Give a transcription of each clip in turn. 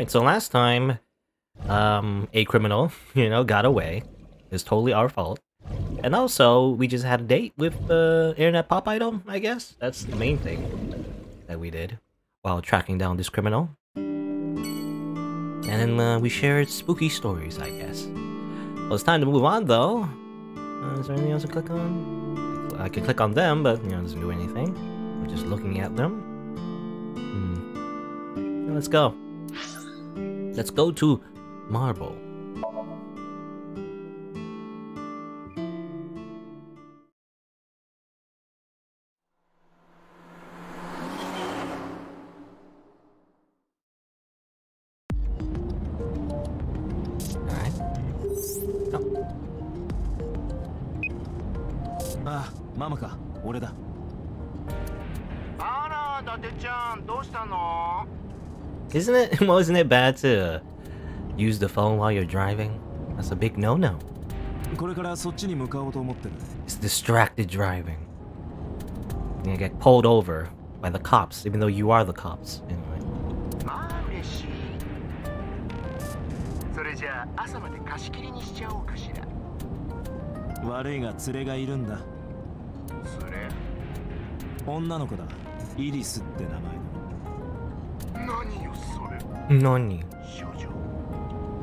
Alright, so last time, um, a criminal, you know, got away. It's totally our fault. And also, we just had a date with the uh, internet pop idol, I guess. That's the main thing that we did while tracking down this criminal. And then uh, we shared spooky stories, I guess. Well, it's time to move on, though. Uh, is there anything else to click on? I can click on them, but, you know, it doesn't do anything. We're just looking at them. Hmm. Let's go. Let's go to Marble. isn't it wasn't it bad to uh, use the phone while you're driving? That's a big no-no. It's distracted driving. You get pulled over by the cops, even though you are the cops. Anyway. Nani? 少女。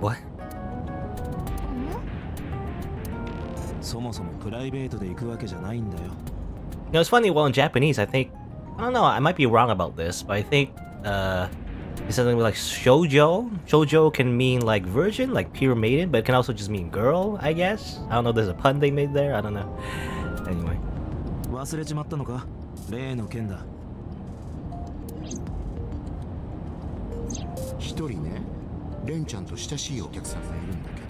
What? そもそもプライベートで行くわけじゃないんだよ You know, it's funny. Well, in Japanese, I think I don't know. I might be wrong about this, but I think uh, it's something like shoujo. Shoujo can mean like virgin, like pure maiden, but it can also just mean girl. I guess. I don't know. if There's a pun they made there. I don't know. Anyway. 忘れちまったのか例の件だ 一人ねレンちゃんと親しいお客さんがいるんだけ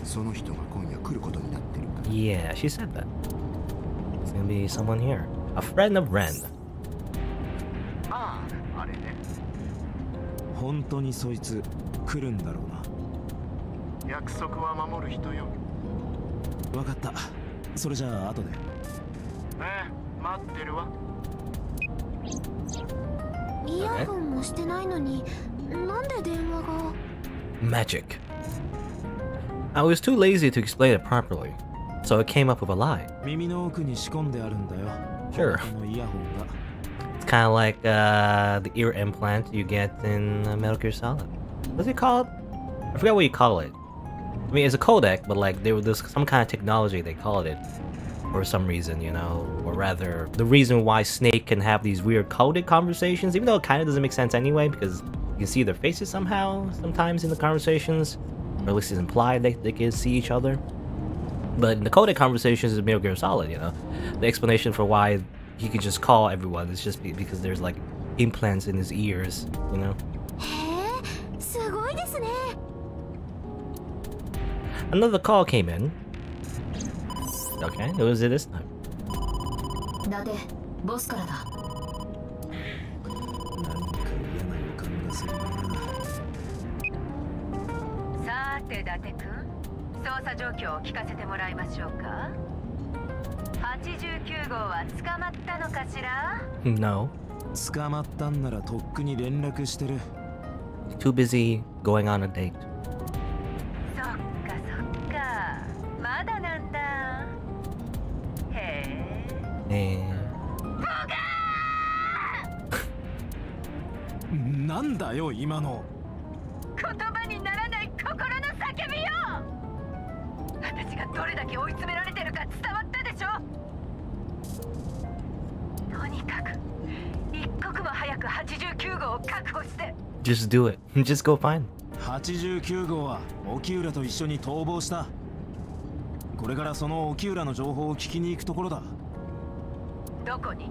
どその人が今夜来ることになってるから Yeah, she said that. It's gonna be someone here. A friend of Ren. ああ、あれね。本当にそいつ来るんだろう約束は守る人よ。な分かったそれじゃあ後でええ、待ってるわ。イヤホンもしてないのになんで電話が Magic. I was too lazy to explain it properly, so I came up with a lie. 耳の奥に仕込んであるんだよ Sure. このイヤホンが It's kind of like uh, the ear implant you get in uh, Metal Gear Solid. What's it called? I forgot what you call it. I mean, it's a codec, but like there was this, some kind of technology they called it for some reason, you know, or rather the reason why Snake can have these weird coded conversations, even though it kind of doesn't make sense anyway, because you can see their faces somehow, sometimes in the conversations, or at least it's implied they, they can see each other. But in the coded conversations is Metal Gear Solid, you know? The explanation for why he can just call everyone is just because there's like implants in his ears, you know? Another call came in. Okay, who is it this time? 伊達ボスからだ。なんか嫌な予感がするなさて伊達君捜査状況を聞かせてもらいましょうか。89号は捕まったのかしら？No. 捕まったんならとっくに連絡してる。Too busy going on a date. なんだよ今の。言葉にならない心の叫びよ！私がどれだけ追い詰められてるか伝わったでしょ？とにかく一刻も早く89号を確保して。Just do it. Just go find. 89号は沖浦と一緒に逃亡した。これからその沖浦の情報を聞きに行くところだ。どこに？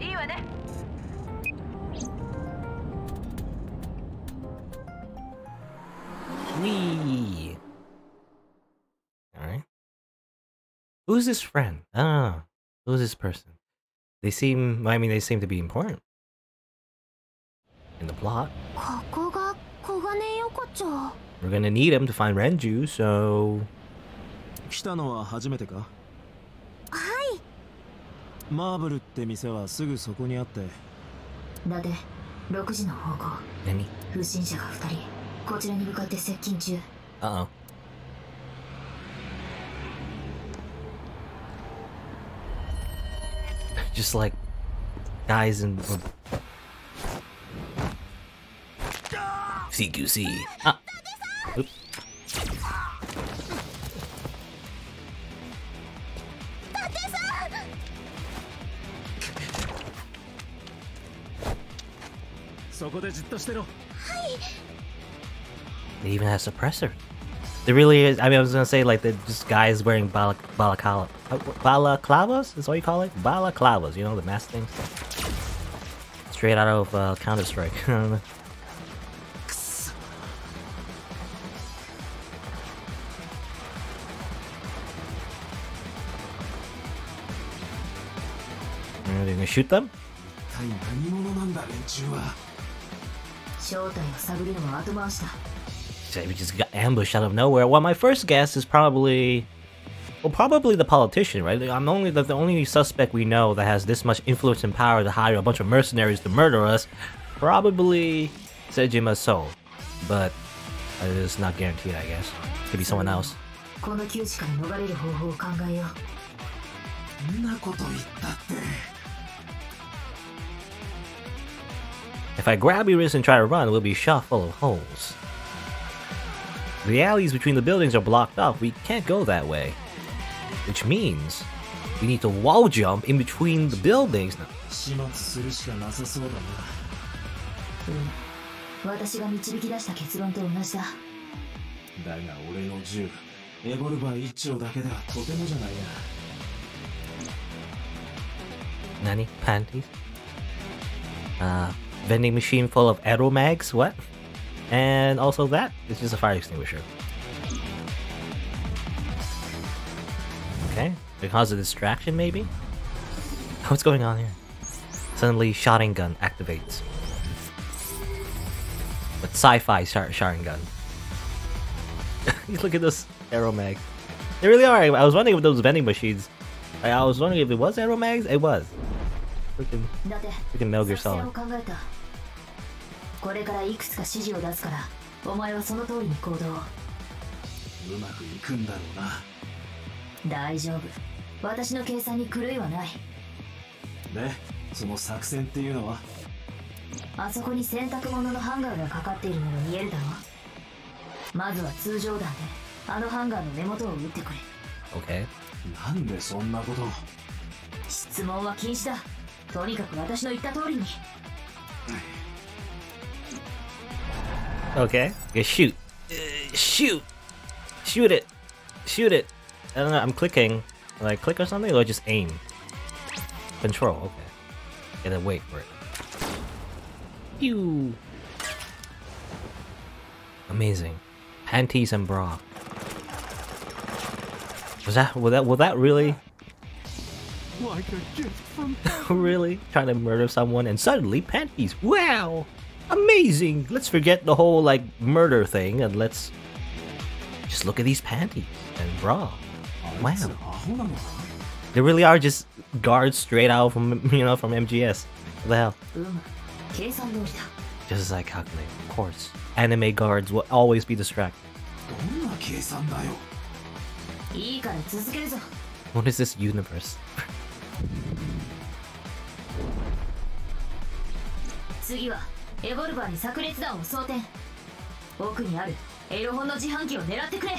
いいわね Wee. Alright. Who's this friend? Ah, who's this person? They seem, I mean, they seem to be important. In the plot. We're gonna need him to find Renju, so... 来たのは初めてかマーブルって店はすぐそこにあって伊達6時の方向 Any? 不審者が2人こちらに向かって接近中 Uh-oh. Just like guys in CQC. Ah. じっ They even have suppressor. There really is. I mean, I was gonna say like the just guys wearing balak balaclava, balaclavas. Is what you call it? Balaclavas. You know the mask things. Straight out of uh, Counter Strike. Are they gonna shoot them? we just got ambushed out of nowhere. Well, my first guess is probably, well, probably the politician, right? I'm only the, the only suspect we know that has this much influence and power to hire a bunch of mercenaries to murder us. Probably Sejima So, but it is not guaranteed. I guess could be someone else. この窮地から逃れる方法を考えようんなこと言ったって If I grab your wrist and try to run, we'll be shot full of holes. The alleys between the buildings are blocked off. We can't go that way. Which means we need to wall jump in between the buildings. No. Nani? Panties? Uh, vending machine full of ero mags, What? And also that? It's just a fire extinguisher. Okay. Because of distraction, maybe? What's going on here? Suddenly, shotting gun activates. But sci-fi shot shotting gun. Look at this ero mag. They really are. I was wondering if those vending machines. I was wondering if it was ero mags. It was. Freaking, Metal Gear 作戦 Solid. を考えた。これからいくつか指示を出すからお前はその通りに行動うまくいくんだろうな。大丈夫。私の計算に狂いはない。でその作戦っていうのは？あそこに洗濯物のハンガーがかかっているのが見えるだろ。まずは通常弾であのハンガーの根元を撃ってくれ。Okay. なんでそんなことを？質問は禁止だとにかく私の言った通りに Okay. Okay, shoot. Uh, shoot! Shoot it! Shoot it! I don't know, I'm clicking. Like, click or something, or just aim? Control, okay. And then wait for it. Pew! Amazing. Panties and bra. Was that, will that, will that really, like a gift from Really? Trying to murder someone and suddenly panties. Wow! Amazing! Let's forget the whole like murder thing and let's just look at these panties and bra. Wow. They really are just guards straight out from you know from MGS. What the hell? Just as I calculate, of course. Anime guards will always be distracted. What is this universe? 次はエボルバーに炸裂弾を装填奥にあるエロ本の自販機を狙ってくれ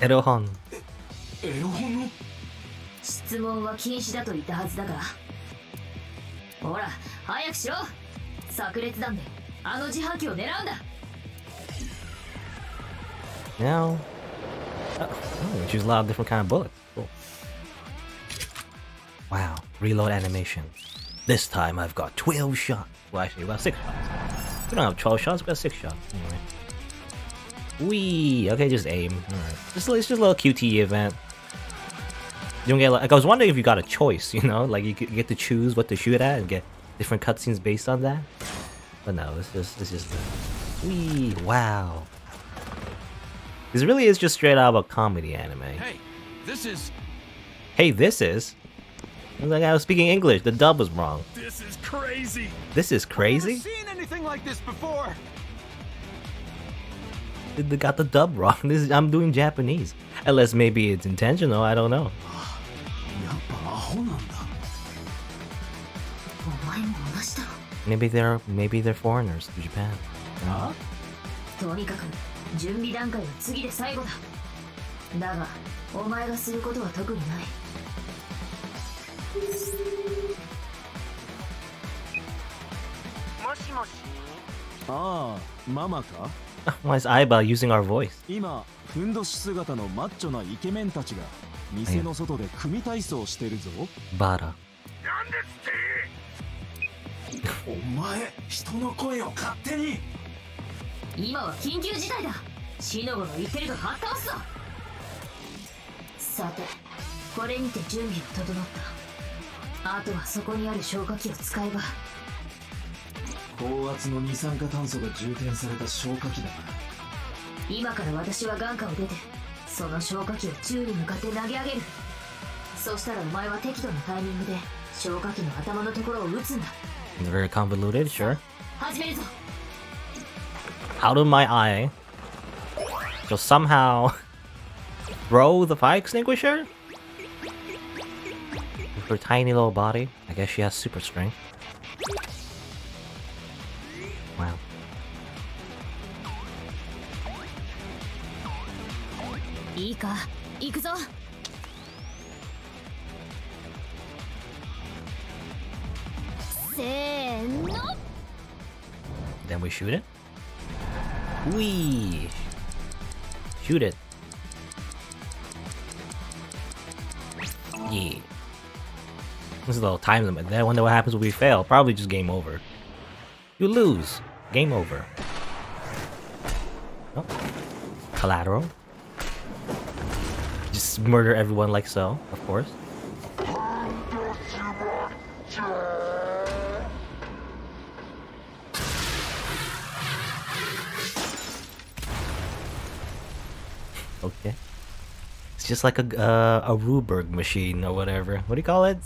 Erohon. エロ本の？質問は禁止だと言ったはずだがほら早くしろ炸裂弾であの自販機を狙うんだ Now. Oh, oh, choose a lot of different kind of bullets. Cool. Wow. Reload animation. This time I've got 12 shots. Well, actually, about 6 shots. We don't have 12 shots, we got 6 shots. Anyway. Wee. Okay, just aim. Alright. Just, it's just a little QTE event. You don't get like, like I was wondering if you got a choice, you know, like you, you get to choose what to shoot at and get different cutscenes based on that. But no, it's just it's just wee wow. This really is just straight out of a comedy anime. Hey, this is Hey, this is It was like I was speaking English. The dub was wrong. this is crazy. This is crazy. Never seen anything like this before. They they got the dub wrong. This is, I'm doing Japanese. Unless maybe it's intentional. I don't know. やっぱアホなんだお前も同じだろ Maybe they're maybe they're foreigners to Japan. とにかく準備段階は次で最後だだがお前がすることは特にないもしもし ああママか？Why is Aiba using our voice? 今ふんどし姿のマッチョなイケメンたちが店の外で組体操してるぞ。Bada. なんですって？お前人の声を勝手に！今は緊急事態だ。シノゴの言ってるとはったわすぞ。さてこれにて準備は整ったあとはそこにある消火器を使えば高圧の二酸化炭素が充填された消火器だな今から私は眼下を出てその消火器を宙に向かって投げ上げるそしたらお前は適度なタイミングで消火器の頭のところを撃つんだ Very convoluted, sure. 始めるぞ Out of my eye. Just somehow throw the fire extinguisher? her tiny little body. I guess she has super strength. Wow. Then we shoot it. We Shoot it. This is a little time limit. Then I wonder what happens when we fail. Probably just game over. You lose. Game over. Oh. Collateral. Just murder everyone like so, of course. just like a uh, a Ruberg machine or whatever. What do you call it?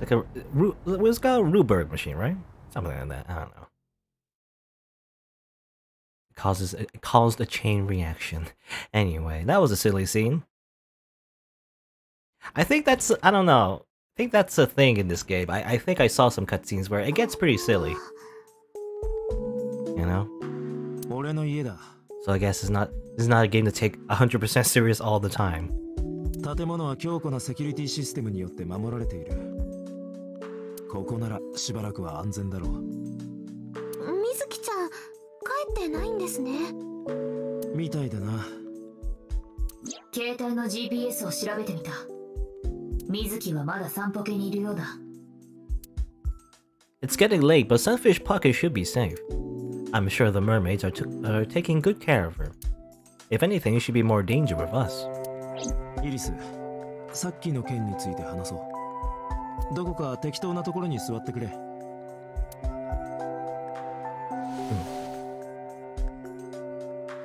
Like a Ru it was called a Ruberg machine, right? Something like that. I don't know. It causes it caused a chain reaction. Anyway, that was a silly scene. I think that's I don't know. I think that's a thing in this game. I, I think I saw some cutscenes where it gets pretty silly. You know? 俺の家だ So I guess it's not this is not a game to take 100% serious all the time. 建物は強固なセキュリティシステムによって守られているここならしばらくは安全だろうみずきちゃん帰ってないんですねみたいだな携帯の GPS を調べてみた 水木はまだ散歩家にいるようだ It's getting late, but Sunfish Pocket should be safe. I'm sure the mermaids are, t- are taking good care of her. If anything, she should be more danger with us. イリスさっきの件について話そうどこか適当なところに座ってくれ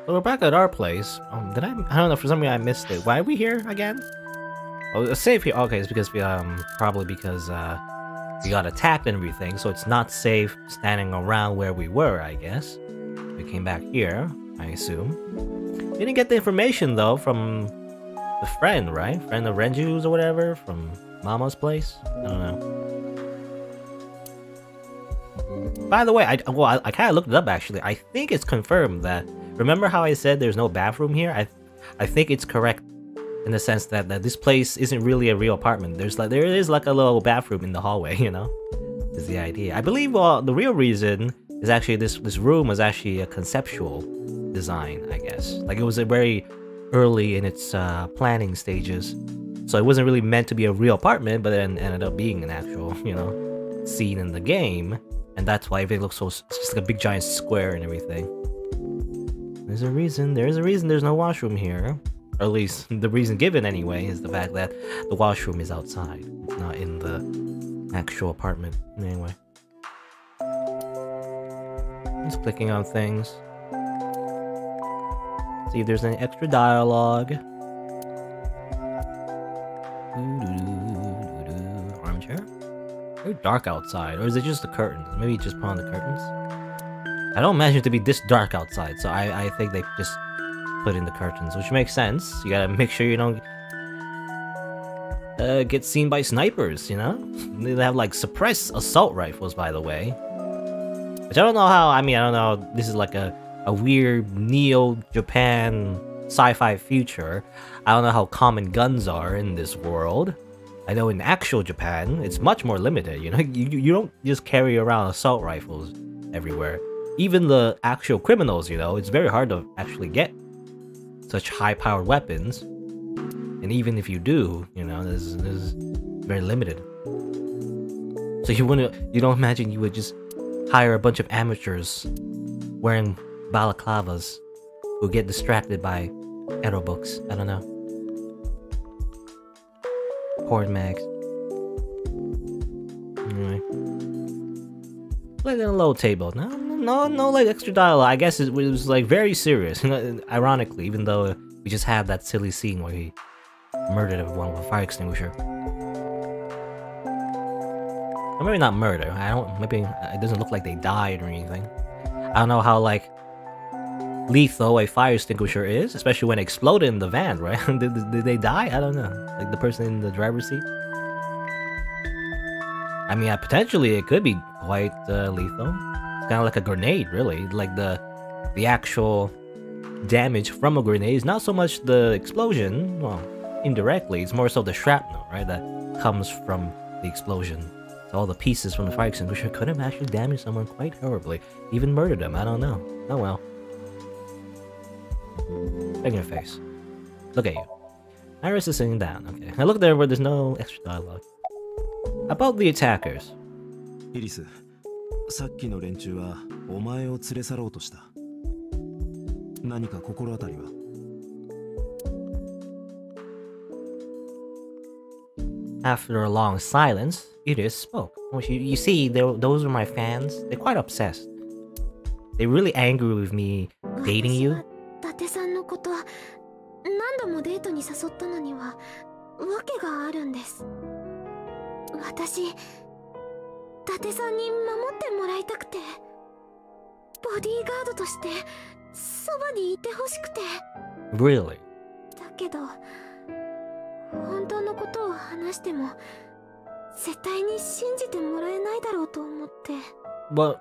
So we're back at our place. Um, did I? I don't know. For some reason, I missed it. Why are we here again? Oh, it's safe here. Okay, it's because we um probably because uh we got attacked and everything, so it's not safe standing around where we were. I guess we came back here. I assume. We didn't get the information though from the friend, right? Friend of Renju's or whatever from Mama's place. I don't know. By the way, I well, I, I kind of looked it up actually. I think it's confirmed that. Remember how I said there's no bathroom here? I, I think it's correct in the sense that, that this place isn't really a real apartment. There's like there is like a little bathroom in the hallway, you know. Is the idea? I believe. The real reason is actually this this room was actually a conceptual design. I guess like it was a very early in its uh, planning stages, so it wasn't really meant to be a real apartment, but then ended up being an actual, you know, scene in the game and that's why everything looks so it's just like a big giant square and everything. There's a reason. There's a reason. There's no washroom here. Or at least the reason given anyway is the fact that the washroom is outside. It's not in the actual apartment. Anyway. Just clicking on things. See if there's any extra dialogue. Armchair? Very dark outside, or is it just the curtains? Maybe just put on the curtains? I don't imagine it to be this dark outside, so I, I think they just put in the curtains, which makes sense. You gotta make sure you don't uh, get seen by snipers, you know? They have like suppressed assault rifles, by the way. Which I don't know how, I mean, I don't know, this is like a, a weird neo-Japan sci-fi future. I don't know how common guns are in this world. I know in actual Japan, it's much more limited, you know? You, you don't just carry around assault rifles everywhere. Even the actual criminals, you know, it's very hard to actually get such high-powered weapons. And even if you do, you know, this is very limited. So you wouldn't, you don't imagine you would just hire a bunch of amateurs wearing balaclavas who get distracted by ero books. I don't know. Porn mags. Anyway. Like a low table. No, no, no, like extra dialogue. I guess it was like very serious. Ironically, even though we just have that silly scene where he murdered everyone with a fire extinguisher. Or maybe not murder. I don't. Maybe it doesn't look like they died or anything. I don't know how like lethal a fire extinguisher is, especially when it exploded in the van, right? did, did they die? I don't know. Like the person in the driver's seat. I mean, uh, potentially it could be quite uh, lethal kind of like a grenade, really. Like the the actual damage from a grenade is not so much the explosion, well, indirectly, it's more so the shrapnel, right, that comes from the explosion. So all the pieces from the fire extinguisher could have actually damaged someone quite horribly, even murdered them, I don't know. Oh well. Look in your face. Look at you. Iris is sitting down, okay. I look there where there's no extra dialogue. About the attackers. Iris, さっきの連中はお前を連れ去ろうとした何か心当たりは After a long silence, Iris spoke. Well, you, you see, those are my fans. They're quite obsessed. They're really angry with me dating 私 you. は伊達さんのこと何度もデートに誘ったのには訳があるんです私伊達さんに守ってもらいたくてボディーガードとしてそばにいてほしくて Really? だけど本当のことを話しても絶対に信じてもらえないだろうと思って Well,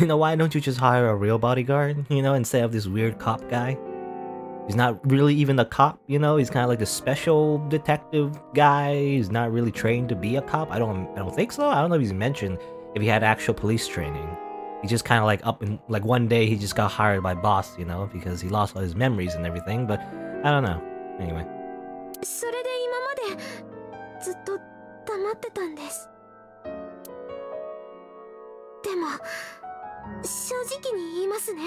you know, why don't you just hire a real bodyguard, you know, instead of this weird cop guy? He's not really even a cop, you know. He's kind of like a special detective guy. He's not really trained to be a cop. I don't, I don't think so. I don't know if he's mentioned if he had actual police training. He just kind of like up in like one day he just got hired by boss, you know, because he lost all his memories and everything. But I don't know. Anyway, それで今までずっと黙ってたんですでも正直に言いますね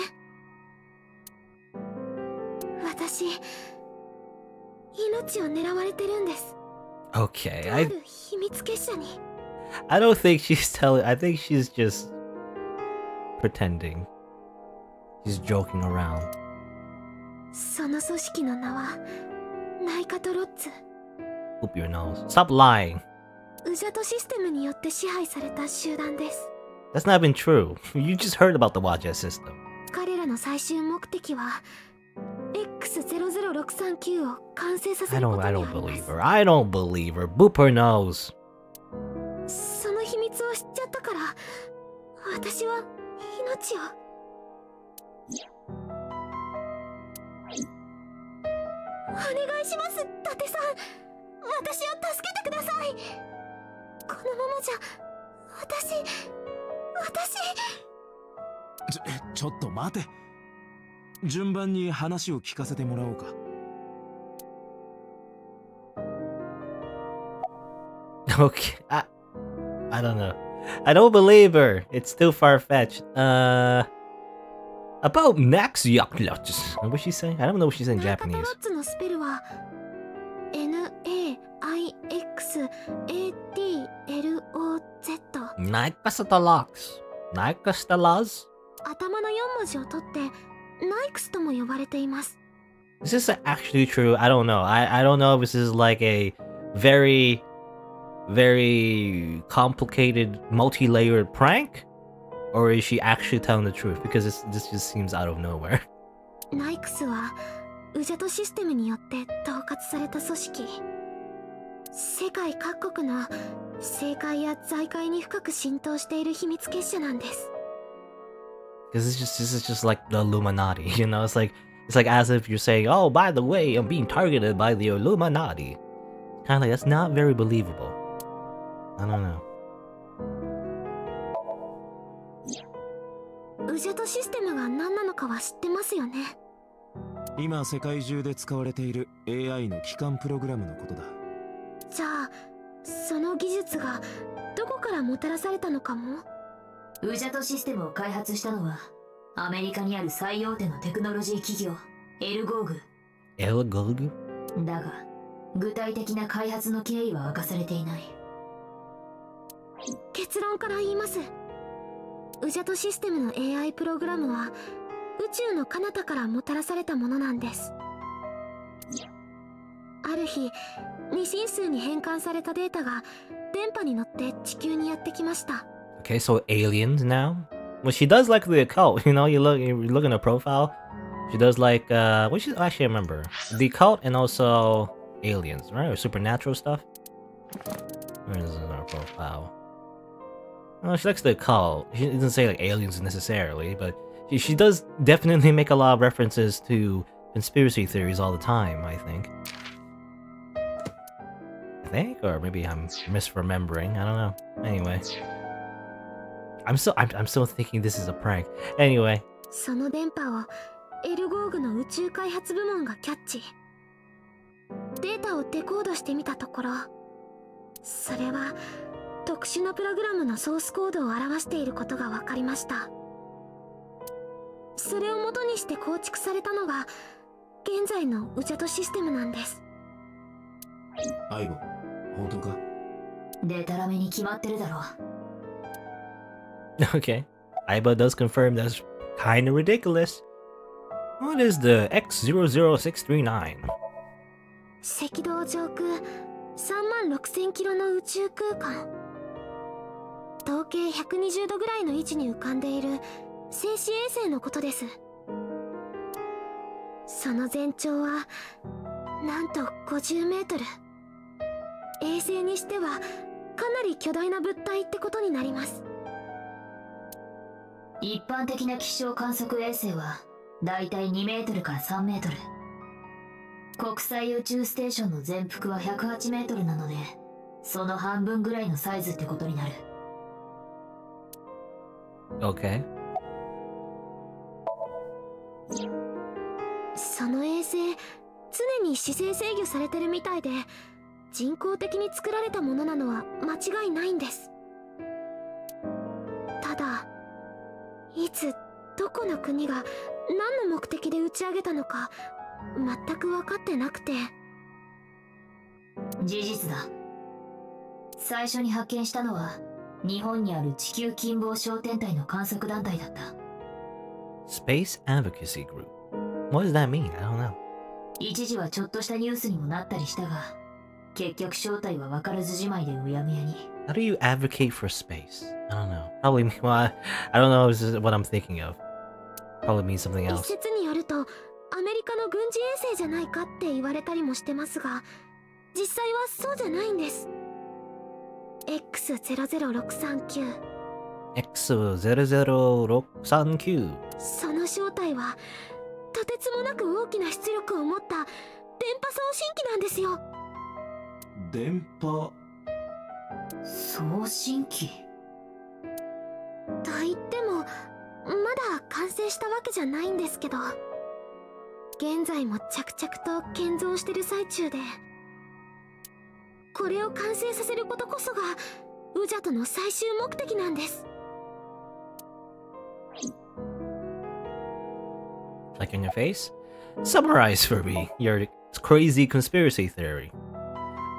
私命を狙われてるんです okay. I I don't think she's telling. I think she's just pretending. She's joking around. その組織の名はナイカトロッツ Hoop your nose. Stop lying. ウジャトシステムによって支配された集団です That's not been true. You just heard about the S system. 彼らの最終目的は X00639 を完成させ I don't. と I don't believe す her. I don't believe her. Boop her nose. その秘密を知っちゃったから私は命をお願いします伊達さん私を助けてくださいこのままじゃ私私ちょちょっと待て順番に話を聞かせてもらおうか Okay. I. I don't know. I don't believe her. It's too far fetched. Uh, about next Yakulots. What was she saying? I don't know what she's in ナイカタロ Japanese. ッツのスペルは N-A-I-X-A-T-L-O-Z Naikastalox. Naikastalas? 頭の4文字を取ってナイクスとも呼ばれています Is this actually true? I don't know. I, I don't know if this is like a very, very complicated, multi-layered prank, or is she actually telling the truth? Because this this just seems out of nowhere. ナイクスはウジャトシステムによって統括された組織世界各国の政界や財界に深く浸透している秘密結社なんです Because it's just this is just like the Illuminati, you know? It's like it's like as if you're saying, "Oh, by the way, I'm being targeted by the Illuminati." Kind of like that's not very believable. I don't know. ウジャトシステムが何なのかは知ってますよね今世界中で使われている AI の基幹プログラムのことだじゃあその技術がどこからもたらされたのかもウジャトシステムを開発したのはアメリカにある最大手のテクノロジー企業エルゴーグ。El Gogu? だが具体的な開発の経緯は明かされていない。結論から言います。ウジャトシステムの AI プログラムは宇宙の彼方からもたらされたものなんです。ある日二進数に変換されたデータが電波に乗って地球にやってきました Okay, so aliens now. Well, she does like the occult. You know, you look you look in her profile. She does like uh, what she actually remember the occult and also aliens, right? Or supernatural stuff. Where is her profile? Well, she likes the occult. She doesn't say like aliens necessarily, but she she does definitely make a lot of references to conspiracy theories all the time. I think. I think, or maybe I'm misremembering. I don't know. Anyway. I'm still I'm, I'm still thinking this is a prank. Anyway, その電波をエルゴーグの宇宙開発部門がキャッチ。データをデコードしてみたところそれは特殊なプログラムのソースコードを表していることが分かりました。それを元にして構築されたのが現在のウジャトシステムなんです。アイボ本当か？デタラメに決まってるだろ okay. Aiba does confirm that's kind of ridiculous. What is the X00639? 赤道上空3万6千キロの宇宙空間統計120度ぐらいの位置に浮かんでいる静止衛星のことですその全長はなんと50メートル衛星にしてはかなり巨大な物体ってことになります一般的な気象観測衛星はだいたい2メートルから3メートル。国際宇宙ステーションの全幅は108メートルなのでその半分ぐらいのサイズってことになる。Okay. その衛星常に姿勢制御されてるみたいで人工的に作られたものなのは間違いないんです。ただいつどこの国が何の目的で打ち上げたのか全く分かってなくて事実だ最初に発見したのは日本にある地球近傍小天体の観測団体だった Space Advocacy Group. What does that mean? I don't know. 一時はちょっとしたニュースにもなったりしたが結局正体は分からずじまいでうやむやに How do you advocate for space? I don't know. Probably, well, I, I don't know if this is what I'm thinking of. Probably means something 一 else. 説によるとアメリカの軍事衛星じゃないかって言われたりもしてますが実際はそうじゃないんです X00639 X00639. その正体はとてつもなく大きな出力を持った電波送信機なんですよ電波。送信機？と言ってもまだ完成したわけじゃないんですけど。現在も着々と建造してる最中で。これを完成させることこそがウジャトの最終目的なんです。Like in your face? Summarize for me your crazy conspiracy theory.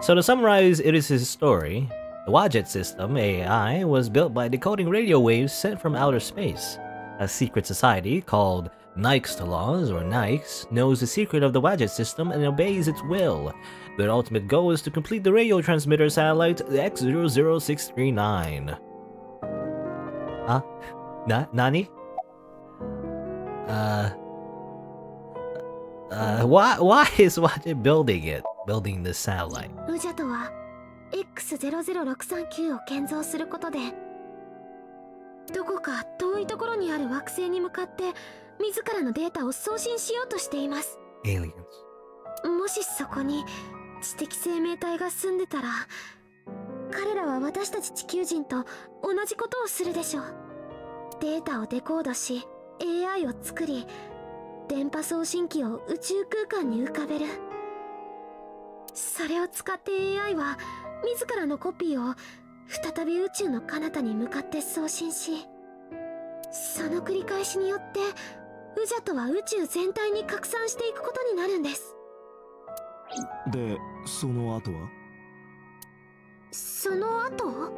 So to summarize Iris' story, the Wadjet system, AI, was built by decoding radio waves sent from outer space. A secret society called Nykes-Laws, or Nikes, knows the secret of the Wadjet system and obeys its will. Their ultimate goal is to complete the radio transmitter satellite X00639. Huh? Na Nani? Uh... Uh, why, why is Wadjet building it? Building this satellite? ウジャトは X00639 を建造することでどこか遠いところにある惑星に向かって自らのデータを送信しようとしています Aliens. もしそこに知的生命体が住んでたら彼らは私たち地球人と同じことをするでしょうデータをデコードし AI を作り電波送信機を宇宙空間に浮かべる。それを使って AI は自らのコピーを再び宇宙の彼方に向かって送信しその繰り返しによってウジャトは宇宙全体に拡散していくことになるんです。でその後は？その後？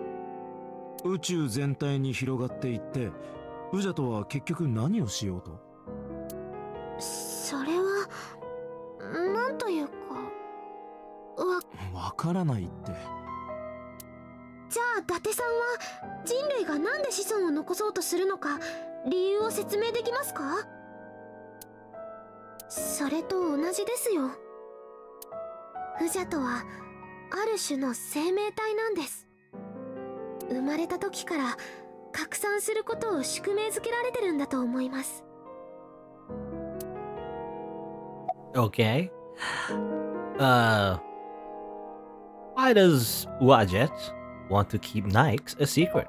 宇宙全体に広がっていってウジャトは結局何をしようと？それはなんというかわわからないって。じゃあ伊達さんは人類がなんで子孫を残そうとするのか理由を説明できますか？それと同じですよ。ウジャトはある種の生命体なんです。生まれた時から拡散することを宿命づけられてるんだと思います Okay. Uh, why does Wajet want to keep Nikes a secret?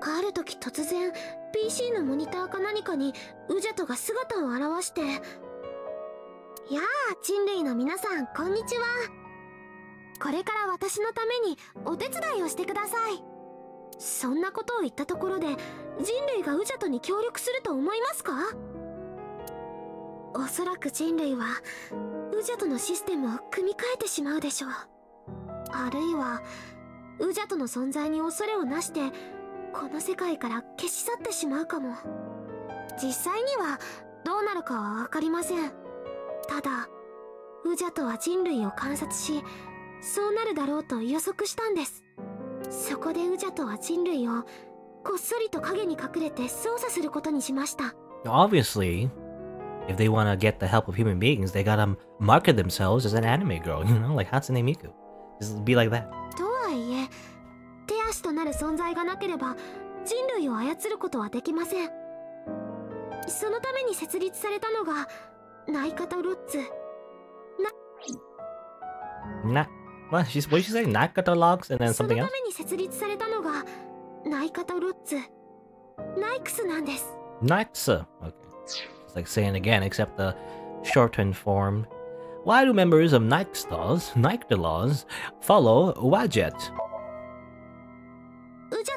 ある時突然 PC のモニターか何かにウジャトが姿を現してやあ人類の皆さんこんにちはこれから私のためにお手伝いをしてくださいそんなことを言ったところで人類がウジャトに協力すると思いますか？おそらく人類はウジャトのシステムを組み替えてしまうでしょう。あるいはウジャトの存在に恐れをなしてこの世界から消し去ってしまうかも。実際にはどうなるかは分かりません。ただウジャトは人類を観察しそうなるだろうと予測したんです。そこでウジャトは人類をこっそりと影に隠れて操作することにしました。Obviously, if they want to get the help of human beings, they gotta market themselves as an anime girl, you know, like Hatsune Miku. Just be like that. とはいえ手足となる存在がなければ人類を操ることはできませんそのために設立されたのがナイカトロッツ Not what she's what she say? Not catalogs and then その something た else. めに設立されたのがナイカトロッツナイクスなんです Naxa. Okay. Like saying again, except the shortened form. Why do members of Nykestas, Nykdalas, follow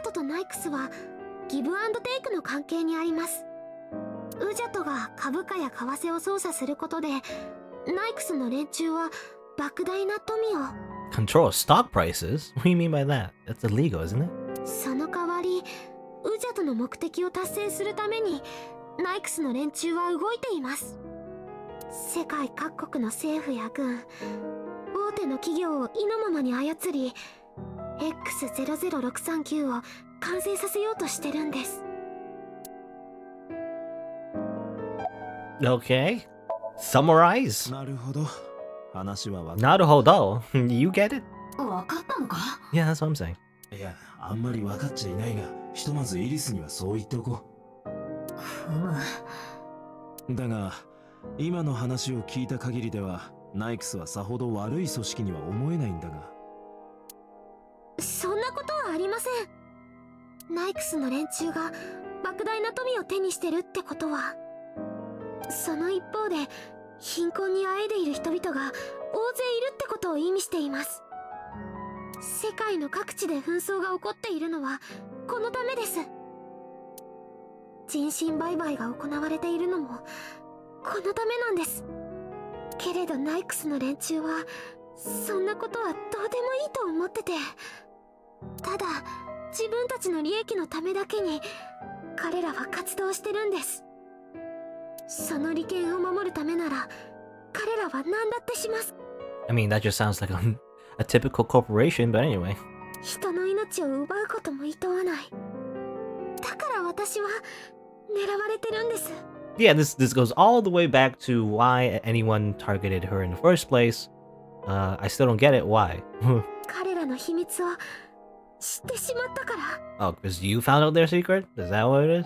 ャトとナイクスはギブアンドテイクの関係にありますウジャトが株価や為替を操作することでナイクスの連中は莫大な富を Control stock prices? What do you mean by that? That's illegal, isn't it? その代わりウジャトの目的を達成するためにナイクスの連中は動いています世界各国の政府や軍大手の企業を意のままに操り X00639 を完成させようとしてるんです Okay. Summarize. なるほど話はわか Naruhodo. You get it? わかったのか？Yeah, that's what I'm saying. いやあんまり分かっちゃいないがひとまずイリスにはそう言っておこふむだが今の話を聞いた限りではナイクスはさほど悪い組織には思えないんだが。そんなことはありません。ナイクスの連中が莫大な富を手にしてるってことは。その一方で貧困にあえいでいる人々が大勢いるってことを意味しています。世界の各地で紛争が起こっているのはこのためです。人身売買が行われているのもこのためなんです。けれどナイクスの連中はそんなことはどうでもいいと思ってて。ただ自分たちの利益のためだけに彼らは活動してるんです。その利権を守るためなら彼らは何だってします。I mean, that just sounds like a, a typical corporation, but anyway. 人の命を奪うことも厭わない。だから私は Yeah, this this goes all the way back to why anyone targeted her in the first place. Uh, I still don't get it. Why? oh, because you found out their secret? Is that what it is?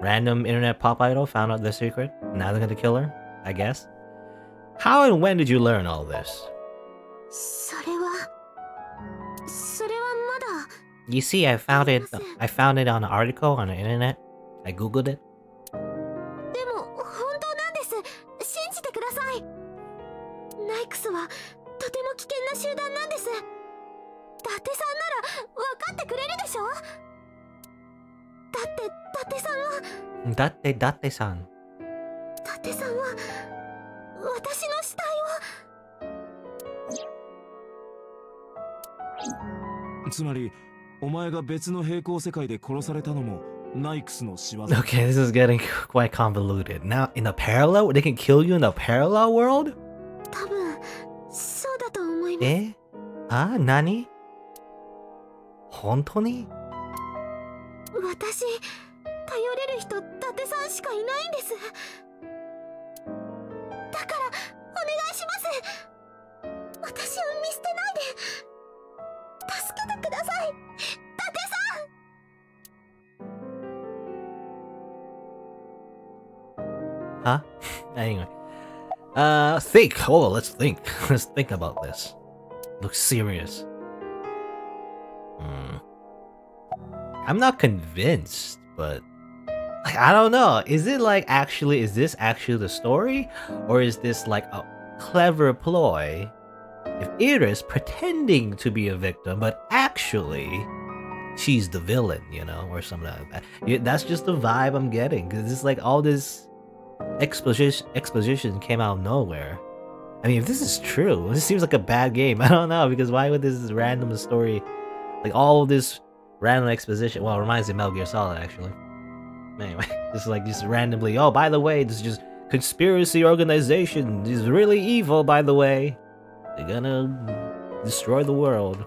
Random internet pop idol found out their secret. Now they're gonna kill her, I guess. How and when did you learn all this? You see, I found it. I found it on an article on the internet. I googled it. で。も本当なんです。信じてください。ナイクスはとても危険な集団なんです。伊達さんなら分かってくれるでしょ？だって伊達さんは。Date, date san. 伊達さん。は私の死体つまりお前が別の平行世界で殺されたのも Okay, this is getting quite convoluted. Now, in a parallel, they can kill you in a parallel world? を多分そうだと思います Eh? Ah, nani? 本当に私頼れる人伊達さんしかいないんですだからお願いします私を見捨てないで助けてください Huh? anyway. Uh, think. Oh, let's think. let's think about this. Looks serious. Hmm. I'm not convinced, but like I don't know. Is it like actually? Is this actually the story, or is this like a clever ploy? If Iris pretending to be a victim, but actually she's the villain, you know, or something like that. That's just the vibe I'm getting because it's like all this exposition exposition came out of nowhere. I mean, if this is true, this seems like a bad game. I don't know because why would this random story, like all this random exposition? Well, it reminds me of Metal Gear Solid actually. Anyway, just like just randomly. Oh, by the way, this is just conspiracy organization is really evil. By the way, they're gonna destroy the world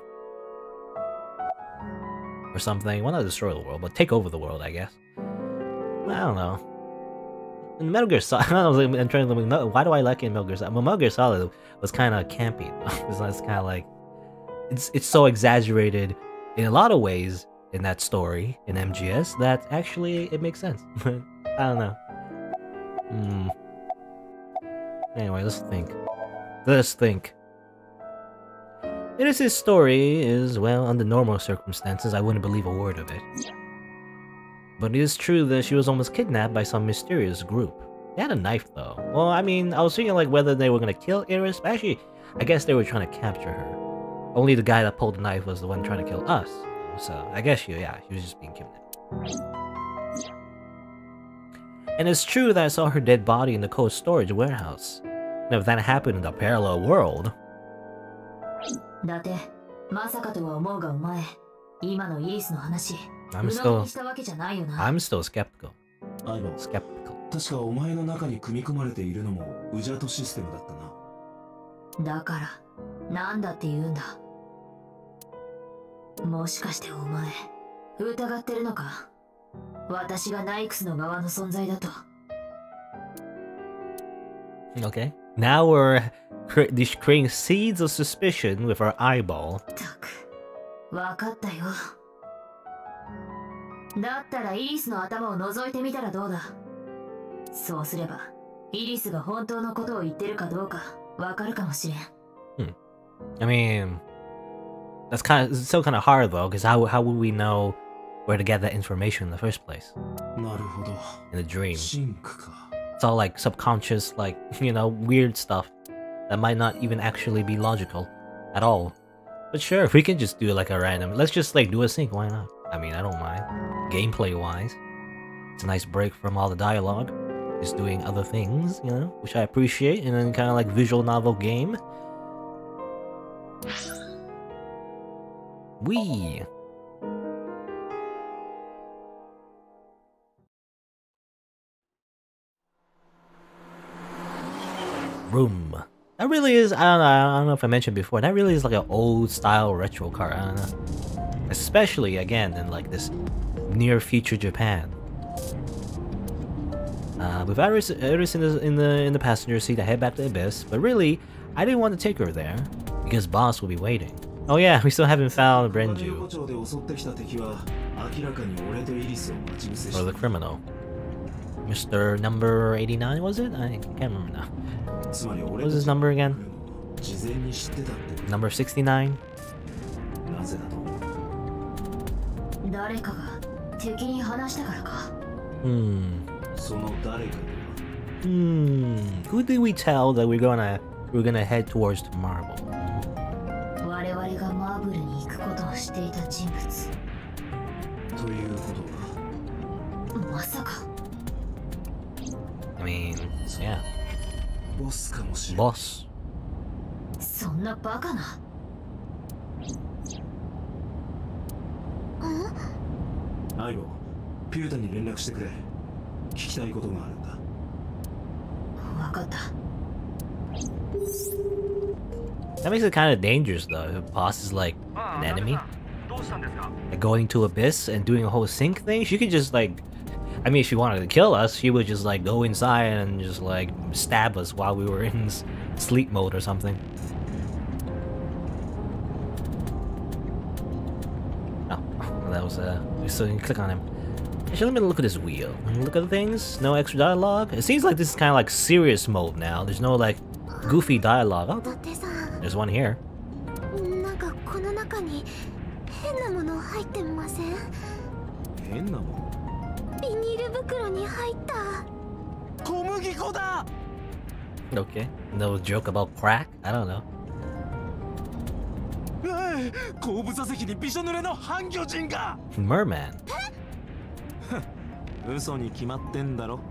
or something. Well, not destroy the world, but take over the world, I guess. I don't know. In Metal Gear Solid, I was like, I'm trying to think, why do I like it in Metal Gear Solid? Metal Gear Solid was kind of campy. it's it's kind of like it's it's so exaggerated in a lot of ways in that story in MGS that actually it makes sense. I don't know. Hmm. Anyway, let's think. Let's think. It is his story is well under normal circumstances I wouldn't believe a word of it. But it is true that she was almost kidnapped by some mysterious group. They had a knife though. Well, I mean, I was thinking like whether they were gonna kill Iris, but actually, I guess they were trying to capture her. Only the guy that pulled the knife was the one trying to kill us. So I guess she, yeah, she was just being kidnapped. And it's true that I saw her dead body in the cold storage warehouse. Now, if that happened in the parallel world, 伊達まさかとは思うがお前 今のイリスの話 I'm still, にしたわけじゃないよな I'm still skeptical. アイボ Skeptical. 確かお前の中に組み込まれているのもウジャートシステムだったなだからなんだって言うんだもしかしてお前疑ってるのか？私がナイクスの側の存在だと Okay. Now we're dis- creating seeds of suspicion with our eyeball. ったく分かったよだったらイリスの頭を覗いてみたらどうだそうすればイリスが本当のことを言ってるかどうかわかるかもしれん I mean, that's kind of it's still kind of hard though, because how how would we know where to get that information in the first place なるほど in a dream? シンクか It's all like subconscious, like you know, weird stuff that might not even actually be logical at all. But sure, if we can just do like a random, let's just like do a sync. Why not? I mean, I don't mind. Gameplay wise, it's a nice break from all the dialogue. Just doing other things, you know, which I appreciate, and then kind of like visual novel game. Wee. Room. That really is, I don't know, I don't know if I mentioned before, that really is like an old style retro car, I don't know. Especially, again, in like this near future Japan. Uh, with Iris, Iris in, the, in the in the passenger seat, I head back to Abyss, but really, I didn't want to take her there, because Boss will be waiting. Oh yeah, we still haven't found Renju. Or the criminal. Mr. Number 89, was it? I can't remember now. What was his number again? Number 69? Hmm. Hmm. Who did we tell that we're gonna we're gonna head towards tomorrow? ボスかもしれない boss. そんなバカなアイボピュータに連絡してくれ聞きたいことがあるんだわかった That makes it kind of dangerous though. If boss is like an enemy, like going to abyss and doing a whole sync thing. She could just like, I mean, if she wanted to kill us, she would just like go inside and just like stab us while we were in sleep mode or something. Oh, that was uh. So you can click on him. Actually, let me look at this wheel. Look at the things. No extra dialogue. It seems like this is kind of like serious mode now. There's no like goofy dialogue. Oh, there's one here. 麦粉だ Okay. No joke about crack? I don't know. ええ後部座席にびしょ濡れの半魚人が Merman. 嘘に決まってんだろもう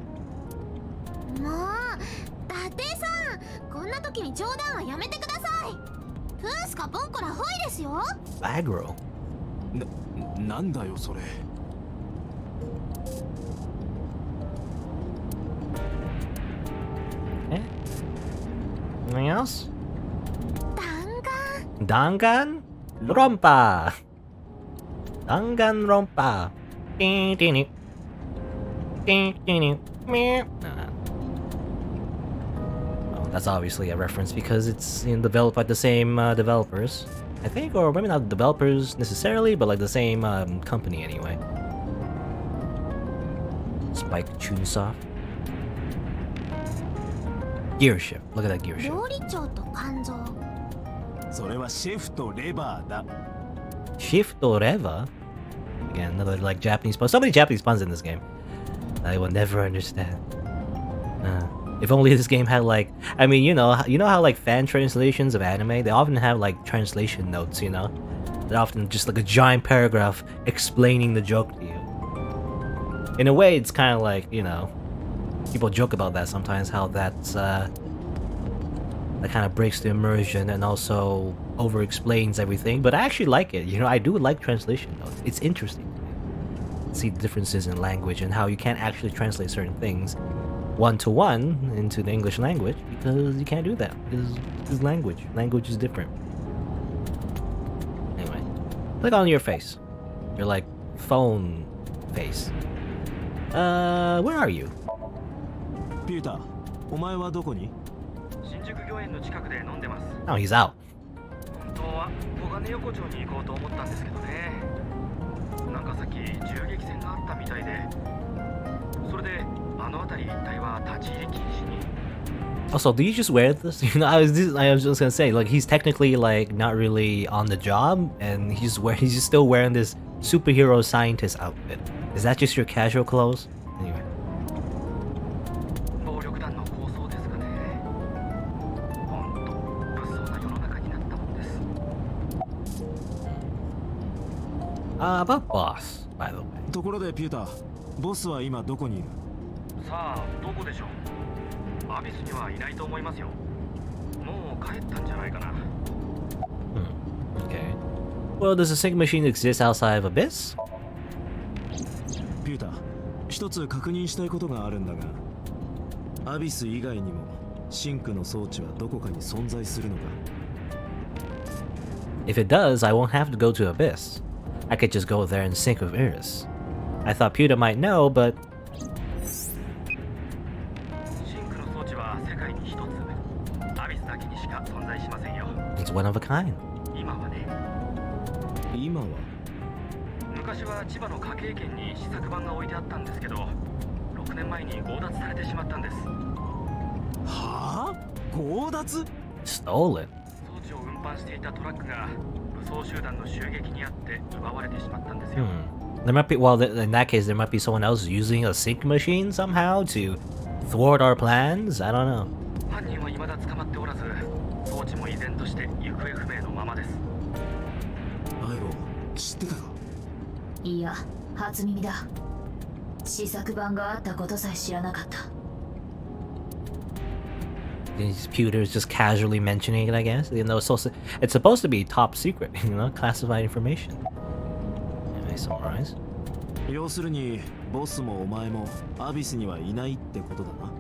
伊達さんこんな時に冗談はやめてくださいプースかボンコラホイですよ Aggro. ななんだよそれ Anything else? 弾丸 Dangan? Rompa! Dangan Rompa. Ding, ding, ding. That's obviously a reference because it's you know, developed by the same uh, developers. I think, or maybe not developers necessarily, but like the same um, company anyway. Spike Chunsoft. Gear shift. Look at that gear shift. 料理長と肝臓それはシェフとレバーだ Shift or Reva? Again, another like Japanese pun. So many Japanese puns in this game. I will never understand. Uh, if only this game had like, I mean, you know, you know how like fan translations of anime, they often have like translation notes. You know, they're often just like a giant paragraph explaining the joke to you. In a way, it's kind of like you know, people joke about that sometimes. How that's uh, that kind of breaks the immersion and also over explains everything. But I actually like it. You know, I do like translation though. It's interesting. See differences in language and how you can't actually translate certain things one to one into the English language because you can't do that. It's, language. Language is different. Anyway, click on your face. You're like phone face. Uh, where are you? Pewter, お前はどこに? 新宿御苑の近くで飲んでます oh he's out 本当は小金横丁に行こうと思ったんですけどねなんかさっき銃撃戦があったみたいでそれであの辺り一帯は立ち入り禁止に Also, do you just wear this? You know, I was just, I was just gonna say, like, he's technically like not really on the job, and he's wear he's just still wearing this superhero scientist outfit. Is that just your casual clothes? Uh, about boss, by the way. ところでピューターボスは今どこにいるさあどこでしょうアビスにはいないと思いますよもう帰ったんじゃないかな Okay. Well, does a sync machine exist outside of Abyss? ピューター一つ確認したいことがあるんだがアビス以外にもシンクの装置はどこかに存在するのか If it does, I won't have to go to Abyss. I could just go there and sync with Iris. I thought Pewter might know, but... It's one of a kind. Stolen? はね今は昔は千葉の家計圏に試作版が置いてあったんですけど6年前に強奪されてしまったんですはあ強奪 Stole it. 装置を運搬していたトラックが武装集団の襲撃にあって奪われてしまったんですよ、Hmm. There might be, well, th- in that case, there might be someone else using a sync machine somehow to thwart our plans? I don't know. 犯人は未だ捕まっておらず装置も依然として行方不明のままですアイロ知ってたか？いや初耳だ試作版があったことさえ知らなかった these Pewter's just casually mentioning it, I guess. You know, it's, it's supposed to be top secret, you know, classified information. I summarize? 要するに、ボスもお前もアビスにはいないってことだな。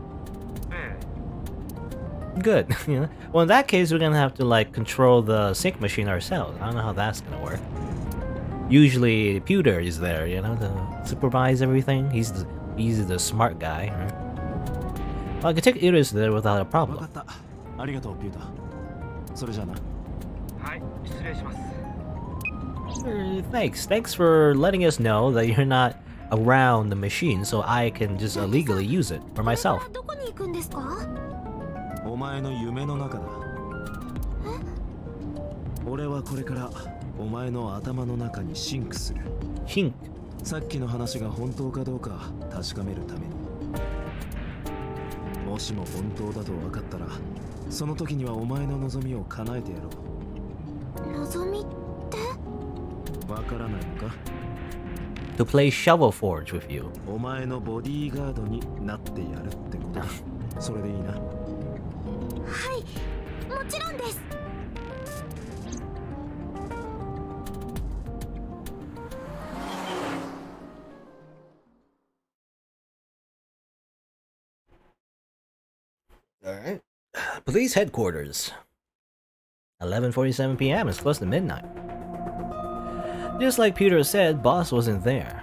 Good. you? Well, in that case, we're gonna have to like control the sync machine ourselves. I don't know how that's gonna work. Usually, Pewter is there, you know, to supervise everything. He's the, he's the smart guy. Right? Well, I could take Iris there without a 分か problem. ったありがとうピューターそれじゃあなえはい失礼します Uh, Thanks. Thanks for letting us know that you're not around the machine, so I can just illegally use it for これ myself. からどこに行くんですかお前の夢の中だ俺はこれからお前の頭の中にシンクする Hink. さっきの話が本当かどうか確かめるために もしも本当だと分かったらその時にはお前の望みを叶えてやろ望みって？うわからないのか？To play Shovel Forge with you. お前のボディーガードになってやるってことだ。それでいいな Police headquarters. 11:47 p.m. It's close to midnight. Just like Pewter said, Boss wasn't there.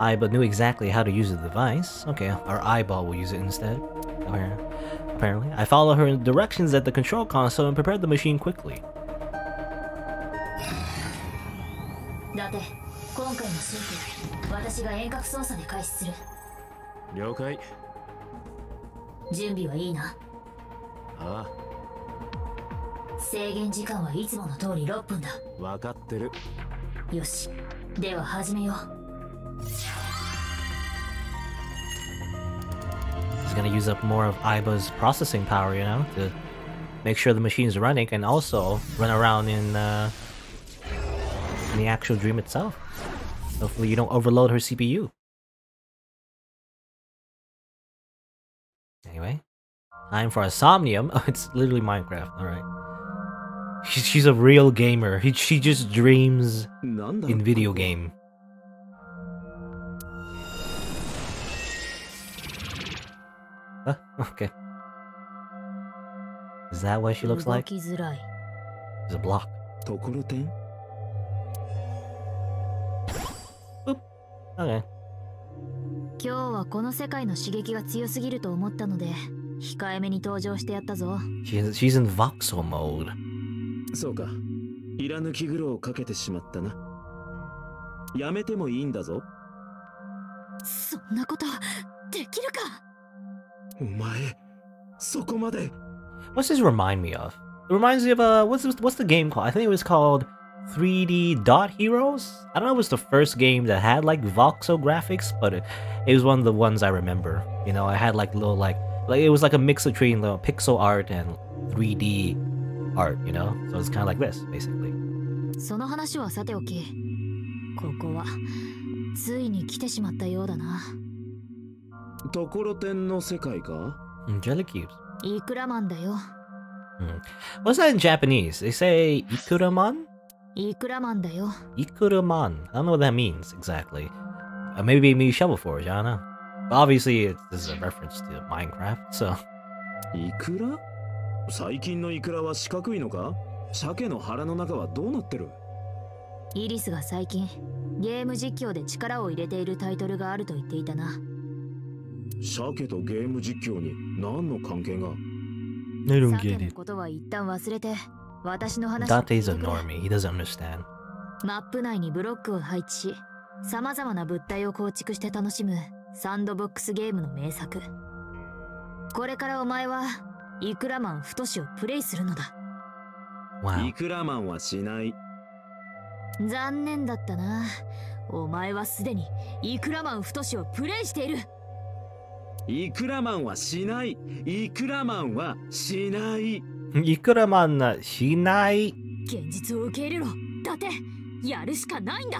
I but knew exactly how to use the device. Okay, our eyeball will use it instead. Appar- Apparently, I followed her directions at the control console and prepared the machine quickly. ああ。制限時間はいつもの通り6分だ。分かってる。よし。では始めよう。It's gonna use up more of Aiba's processing power, you know, to make sure the machine's running and also run around in, uh, in the actual dream itself. Hopefully you don't overload her CPU. time for a Somnium. Oh, it's literally Minecraft. Alright. She's, she's a real gamer. He, she just dreams なんだ in video game. Huh? Okay. Is that what she looks 動 like? きづらい There's a block. ところてん Okay. 今日はこの世界の刺激が強すぎると思ったので 控えめに登場してやったぞ She's she's in voxel mode. そうかいらぬ気苦労をかけてしまったなやめてもいいんだぞそんなことできるかお前そこまで What's this remind me of? It reminds me of uh what's this, what's the game called? I think it was called 3D Dot Heroes. I don't know if it was the first game that had like voxel graphics, but it, it was one of the ones I remember. You know, I had like little like like it was like a mix between the pixel art and 3D art. You know, so it's kind of like this basically. その話はさておき ここはついに来てしまったようだなところてんの世界か Mm, Jelly cubes. イクラマンだよ Hmm. What's that in Japanese? They say Ikuraman? イクラマンだよ Ikuraman. I don't know what that means exactly. Uh, maybe maybe Shovel Forge, I don't know. But obviously, it, a reference to Minecraft, so. Ikura? Saikin no Ikura was no ka? Shake no hara no naka wa dou natteru? Iris ga saikin, game jikkyo de chikara o irete iru taitoru ga aru to itte ita na. Shake to game jikkyo ni nan no kanke ga? I don't get it. Date's a normie. He doesn't understand. Map 内にブロックを配置し、様々な物体を構築して楽しむ。サンドボックスゲームの名作。これからお前はイクラマン太をプレイするのだ。Wow. イクラマンはしない。残念だったな。お前はすでにイクラマン太をプレイしている。イクラマンはしない。イクラマンはしない。Ikuraman na shinai. 現実を受け入れろ。だってやるしかないんだ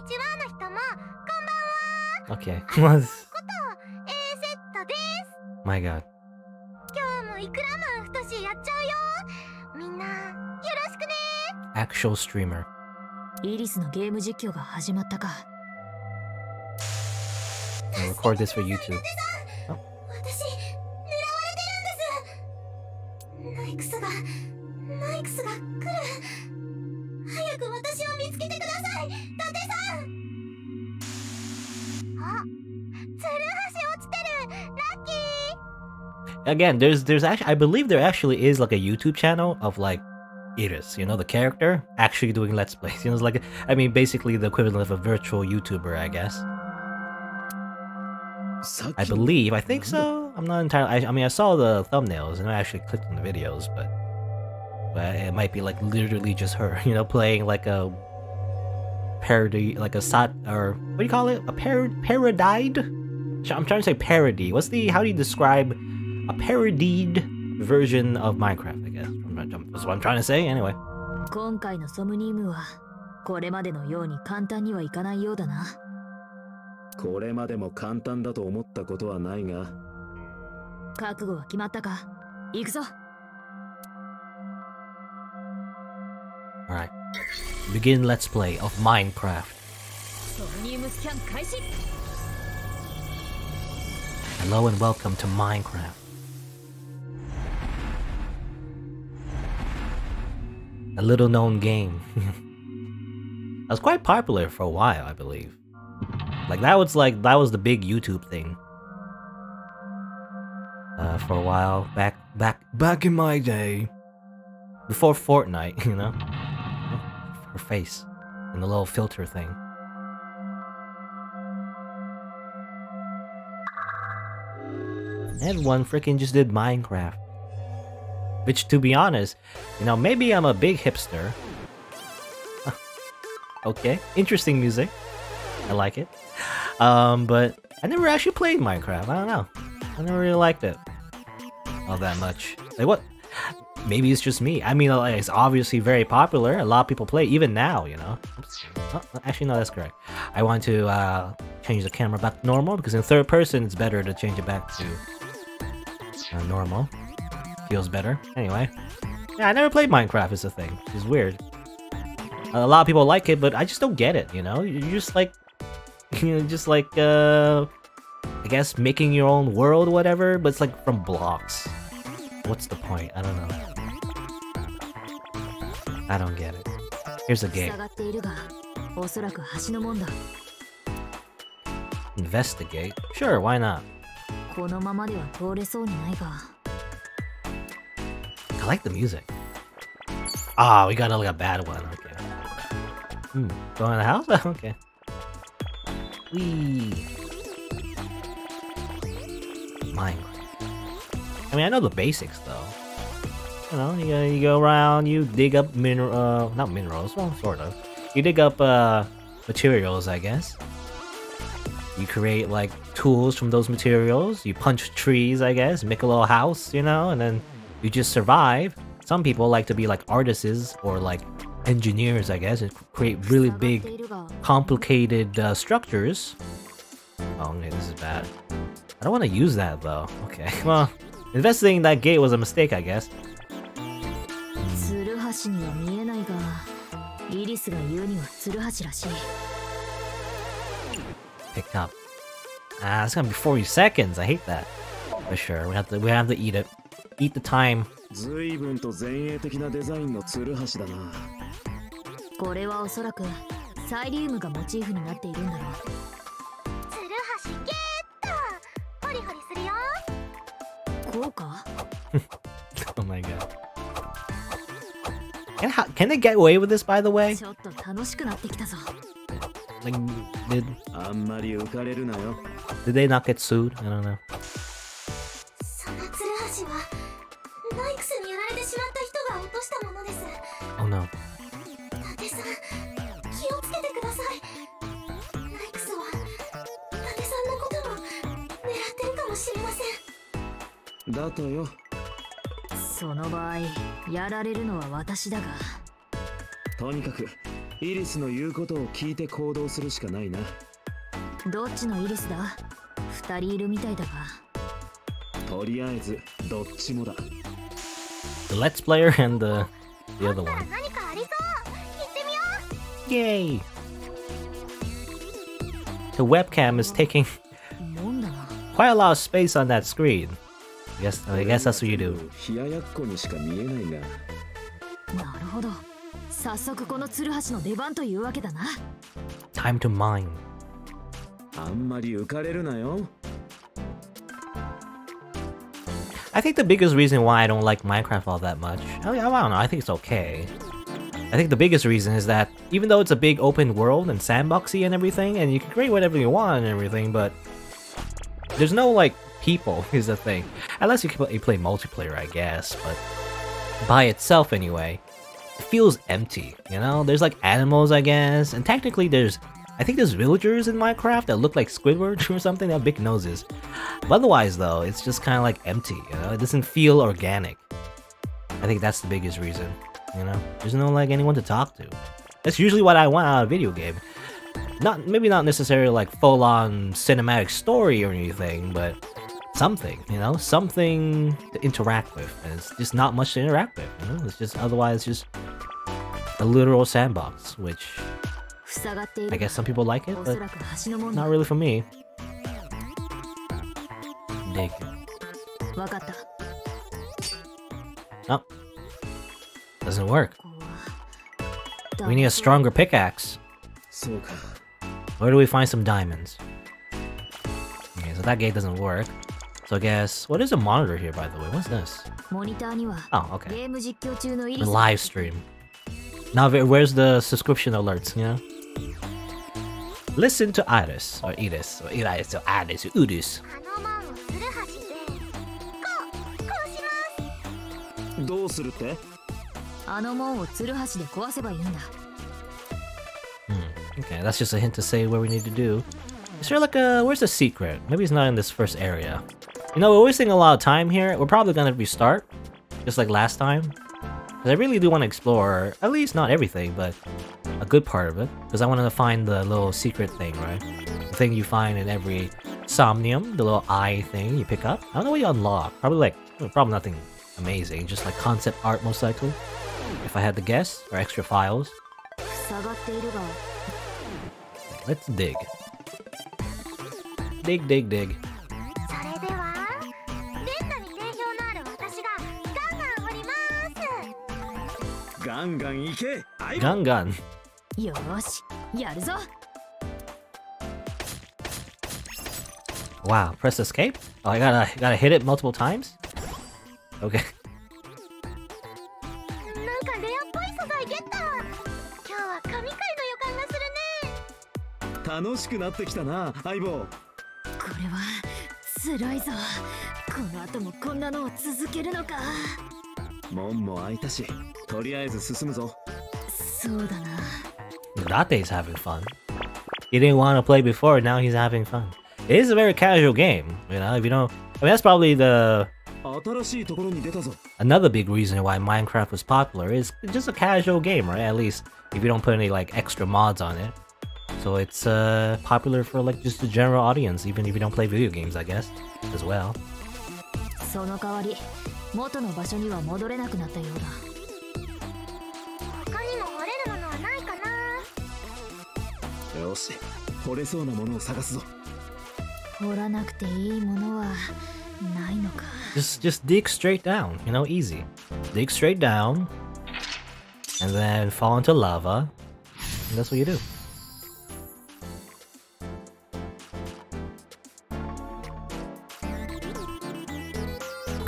にちはの人も Okay. こと A セットです My god. 今日もイクラマン太しやっちゃうよみんなよろしくね Actual streamer. イリスのゲーム実況が始まったか I'll record this for YouTube. 私狙われてるんですナイクスが again, there's there's actually I believe there actually is like a YouTube channel of like Iris, you know, the character actually doing let's plays. You know, it's like I mean basically the equivalent of a virtual YouTuber, I guess. I believe. I think so. I'm not entirely. I, I mean, I saw the thumbnails and I actually clicked on the videos, but, but it might be like literally just her, you know, playing like a parody, like a sat or what do you call it? A par parodied? I'm trying to say parody. What's the? How do you describe a parodied version of Minecraft? I guess that's what I'm trying to say. Anyway, 今回のソムニウムはこれまでのように簡単にはいかないようだなこれまでも簡単だと思ったことはないが覚悟は決まったか行くぞ all right. Begin let's play of Minecraft. ソムニウムスキャン開始 Hello and welcome to Minecraft. A little known game. that was quite popular for a while, I believe. Like that was like that was the big YouTube thing. Uh, for a while back back back in my day. Before Fortnite, you know? Her face. And the little filter thing. Everyone freaking just did Minecraft. Which, to be honest, you know, maybe I'm a big hipster. okay, interesting music. I like it. Um, but I never actually played Minecraft. I don't know. I never really liked it all that much. Like what? Maybe it's just me. I mean, like, it's obviously very popular. A lot of people play, even now. You know. Oh, actually, no, that's correct. I want to uh, change the camera back to normal because in third person, it's better to change it back to uh, normal feels better. Anyway. Yeah, I never played Minecraft as a thing, which is weird. A lot of people like it, but I just don't get it, you know? You're just like... you know, just like, uh... I guess making your own world, whatever, but it's like from blocks. What's the point? I don't know. I don't get it. Here's a game. Investigate? Sure, why not? Like the music. Ah, we got like a bad one. Okay. Hmm. Go in the house? okay. Wee. Minecraft. I mean, I know the basics though. You know, you go, you go around, you dig up mineral, uh, not minerals, well, sort of. You dig up uh materials, I guess. You create like tools from those materials. You punch trees, I guess. Make a little house, you know, and then you just survive. Some people like to be like artists or like engineers, I guess, and create really big, complicated uh, structures. Oh, okay, this is bad. I don't want to use that though. Okay, well, investigating that gate was a mistake, I guess. Pick up. Ah, it's gonna be 40 seconds. I hate that. For sure, we have to we have to eat it Eat the time. 随分と前衛的なデザインのツルハシだなこれはおそらくサイリウムがモチーフになっているんだろうツルハシゲットホリホリするよこうか Oh my god. Can, how, can they get away with this, by the way? ちょっと楽しくなってきたぞ Like, did あんまり浮かれるなよ did they not get sued? I don't know. たものです。Oh no. 伊達さん気をつけてください。ナイクスは伊達さんのことも狙ってるかもしれません。だとよ。その場合やられるのは私だが。とにかくイリスの言うことを聞いて行動するしかないな。どっちのイリスだ？二人いるみたいだが。とりあえずどっちもだ The Let's Player and the the other one. 何かありそう行ってみよう Yay! The webcam is taking もんだな quite a lot of space on that screen. I guess I guess that's what you do. 冷ややっこにしか見えないがなるほど早速このツルハシの出番というわけだな Time to mine. あんまり浮かれるなよ I think the biggest reason why I don't like Minecraft all that much, I, I don't know, I think it's okay. I think the biggest reason is that even though it's a big open world and sandboxy and everything, and you can create whatever you want and everything, but there's no like people is the thing. Unless you, play multiplayer, I guess, but by itself anyway, it feels empty. You know, there's like animals, I guess, and technically there's I think there's villagers in Minecraft that look like Squidward or something, they have big noses. But otherwise though, it's just kind of like empty, you know? It doesn't feel organic. I think that's the biggest reason, you know? There's no like anyone to talk to. That's usually what I want out of a video game. Not Maybe not necessarily like full-on cinematic story or anything, but something, you know? Something to interact with. And it's just not much to interact with, you know? It's just otherwise just a literal sandbox, which I guess some people like it, but not really for me. Dig. Oh. Doesn't work. We need a stronger pickaxe. Where do we find some diamonds? Okay, so that gate doesn't work. So I guess... What is a monitor here, by the way? What's this? Oh, okay. The live stream. Now, where's the subscription alerts, you know? Listen to Iris or Iris or Iris or Iris or Udis. あの門をツルハシでこうこうしますどうするってあの門をツルハシで壊せばいいんだ Hmm. Okay, that's just a hint to say what we need to do. Is there like a where's the secret? Maybe it's not in this first area. You know, we're wasting a lot of time here. We're probably gonna restart, just like last time. Because I really do want to explore, at least not everything, but a good part of it. Because I wanted to find the little secret thing, right? The thing you find in every Somnium, the little eye thing you pick up. I don't know what you unlock. Probably like, probably nothing amazing. Just like concept art most likely. If I had to guess, or extra files. Let's dig. Dig, dig, dig. ガンガン行け。アイ Gun gun. よーし。やるぞ。Wow, press escape? Oh, I gotta, gotta hit it multiple times? Okay. なんかレアっぽい素材ゲット。今日は神回の予感がするね。楽しくなってきたな相棒。これは辛いぞ。この後もこんなのを続けるのか。門も開いたしとりあえず進むぞ。そうだな。Date's having fun. He didn't want to play before, now he's having fun. It is a very casual game, you know, if you don't... I mean, that's probably the... Another big reason why Minecraft was popular is just a casual game, right? At least if you don't put any like extra mods on it. So it's uh, popular for like just the general audience, even if you don't play video games, I guess, as well. その代わり、元の場所には戻れなくなったようだ。よし掘れそうなものを探すぞ掘らなくていいものはないのか Just just dig straight down, you know, easy. Dig straight down, and then fall into lava. And that's what you do.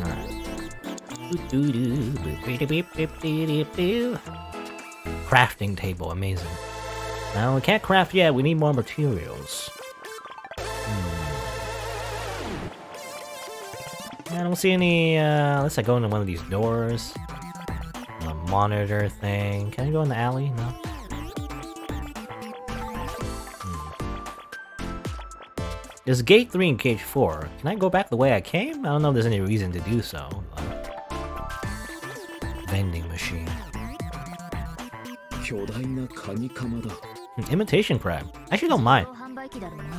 Alright. Crafting table, amazing. Now we can't craft yet, we need more materials. I don't see any, uh, unless I go into one of these doors. A monitor thing. Can I go in the alley? No. Hmm. There's gate 3 and gate 4. Can I go back the way I came? I don't know if there's any reason to do so. Uh, vending machine. 巨大なカニカマだ Hmm, Hmm, imitation crab. I actually don't mind.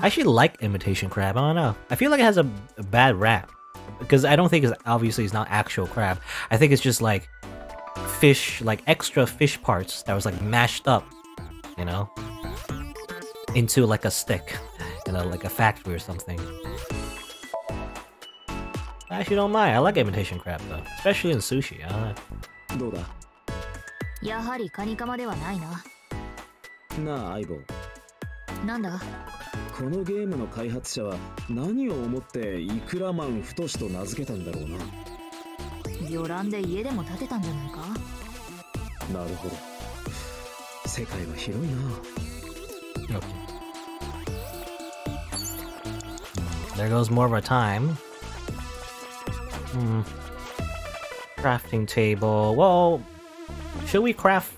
I actually like imitation crab. I don't know. I feel like it has a, a bad rap. Because I don't think it's obviously it's not actual crab. I think it's just like fish, like extra fish parts that was like mashed up, you know? Into like a stick, you know, like a factory or something. I actually don't mind. I like imitation crab though, especially in sushi. I don't know. なあ相棒。なんだ？このゲームの開発者は何を思ってイクラマン太と名付けたんだろうな。魚卵で家でも建てたんじゃないか？なるほど。世界は広いな。There goes more of our time. Hmm. Crafting table. Well, should we craft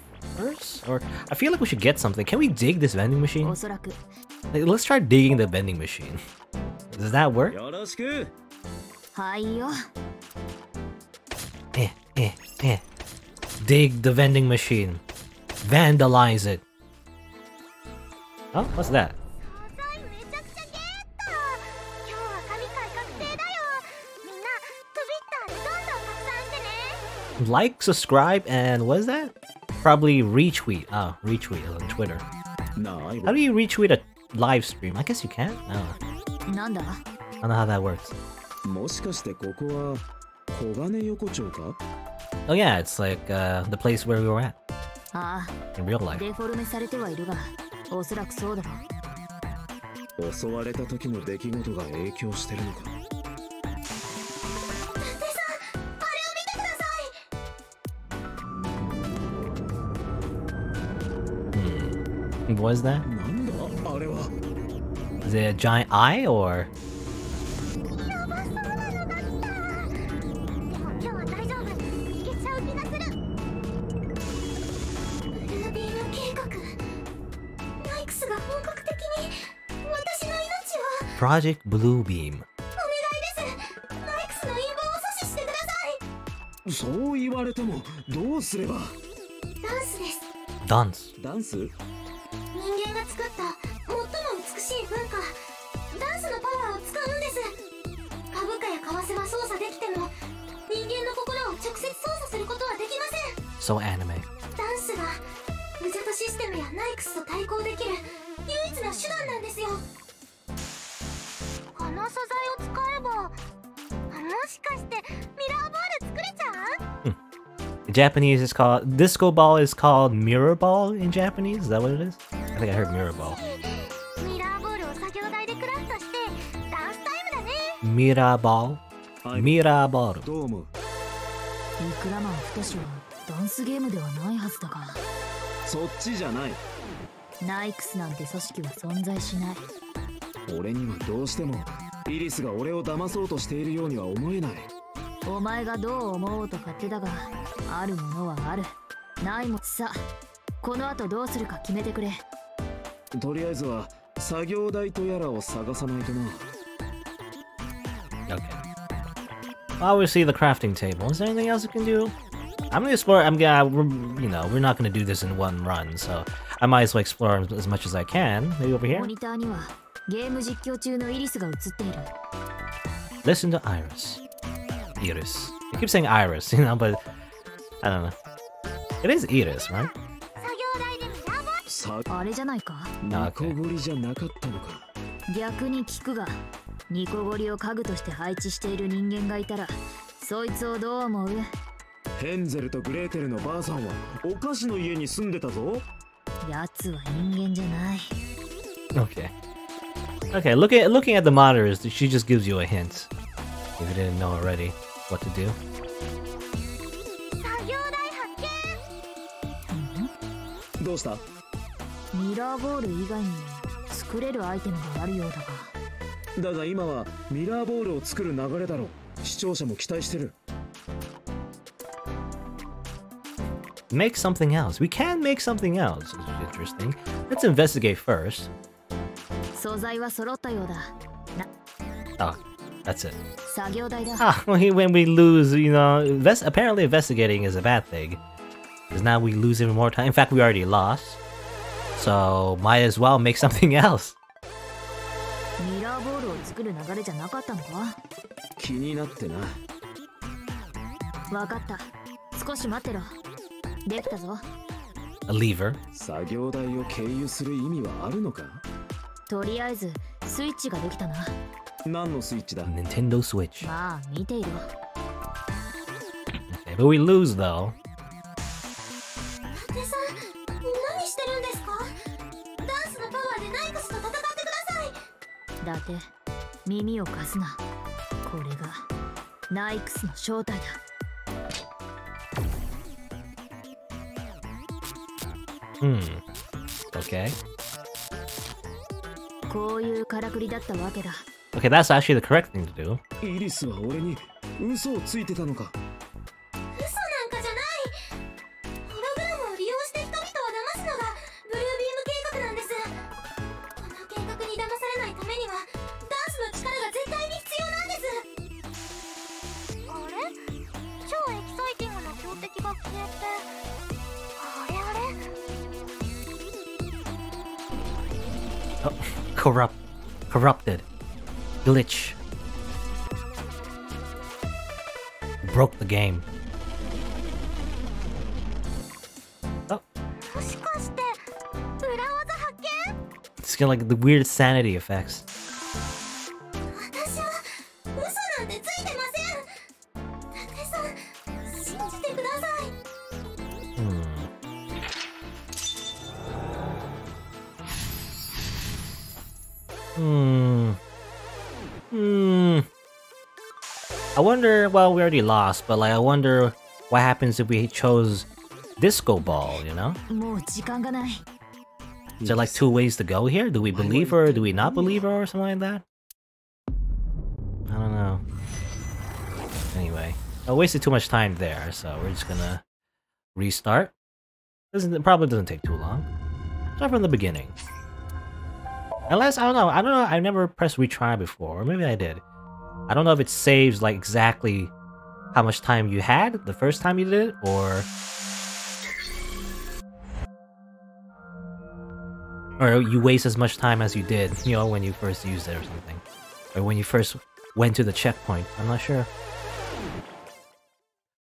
Or I feel like we should get something. Can we dig this vending machine? Like, let's try digging the vending machine. Does that work? Eh, eh, eh. Dig the vending machine. Vandalize it. Oh, what's that? Like, subscribe, and what is that? Probably retweet. Oh, retweet on Twitter. なあ相 How 棒 do you retweet a live stream? I guess you can. No, なんだ I don't know how that works. もしかしてここは小金横丁か Oh yeah, it's like uh, the place where we were at あ in real あ life. デフォルメされてはいるがおそらくそうだろう襲われた時の出来事が影響してるのか was that? Is it a giant eye or? Project Blue Beam. そう言われてもどうすればダンスですダンスダンス Japanese is called disco ball is called mirror ball in Japanese? Is that what it is? I think I heard mirror ball. ミラーボールを作業台でクラフトしてダンスタイムだね Mirror ball. Mirror ball. いくらマン太はダンスゲームではないはずだがそっちじゃないナイクスなんて組織は存在しない俺にはどうしてもイリスが俺を騙そうとしているようには思えないお前がどう思おうと勝手だがあるものはあるないもさこの後どうするか決めてくれとりあえずは作業台とやらを探さないとな Okay. Obviously, the crafting table. Is there anything else you can do? I'm gonna explore. I'm gonna, we're, you know, we're not gonna do this in one run, so I might as well explore as much as I can. Maybe over モ here. ニターにはゲーム実況中のイリスが映っている Listen to Iris. Iris. I keep saying Iris, you know, but I don't know. It is Iris, right? さあれじゃないかニコゴリじゃなかったのか逆に聞くがニコゴリを家具として配置している人間がいたらそいつをどう思うヘンゼルとグレーテルのばあさんはお菓子の家に住んでたぞ奴は人間じゃない Okay. Okay, look at looking at the monitors, she just gives you a hint. If you didn't know already what to do. どうしたミラーボール以外にも作れるアイテムがあるようだがだが今はミラーボールを作る流れだろう視聴者も期待してる Make something else. We can make something else, which is interesting. Let's investigate first. 素材は揃ったようだ Oh, that's it. 作業台だ Ah, when we- when we lose, you know, invest apparently investigating is a bad thing. Because now we lose even more time. In fact, we already lost. So, might as well make something else. ミラーボールを作る流れじゃなかったのか気になってなわかった少し待ってろできたぞ A lever. 作業台を経由する意味はあるのかとりあえずスイッチができたな何のスイッチだ Nintendo Switch. まあ見ていろ Okay, but we lose though. いだって耳を貸すなこれがナイクスの正体だ Hmm. Okay. こういうからくりだったわけだ Okay, that's actually the correct thing to do. イリスは俺に嘘をついてたのか erupted. Glitch. Broke the game. Oh. It's got like the weird sanity effects. I wonder, well, we already lost, but like, I wonder what happens if we chose Disco Ball, you know? Is there like two ways to go here? Do we believe her, do we not believe her, or something like that? I don't know. Anyway, I wasted too much time there, so we're just gonna restart. Doesn't, it probably doesn't take too long. Start from the beginning. Unless, I don't know, I don't know, I've never pressed retry before, or maybe I did. I don't know if it saves like exactly how much time you had the first time you did it, or or you waste as much time as you did, you know, when you first used it or something, or when you first went to the checkpoint. I'm not sure.